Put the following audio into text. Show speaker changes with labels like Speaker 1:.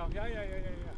Speaker 1: kam. Yeah, yeah, yeah, ja. ja.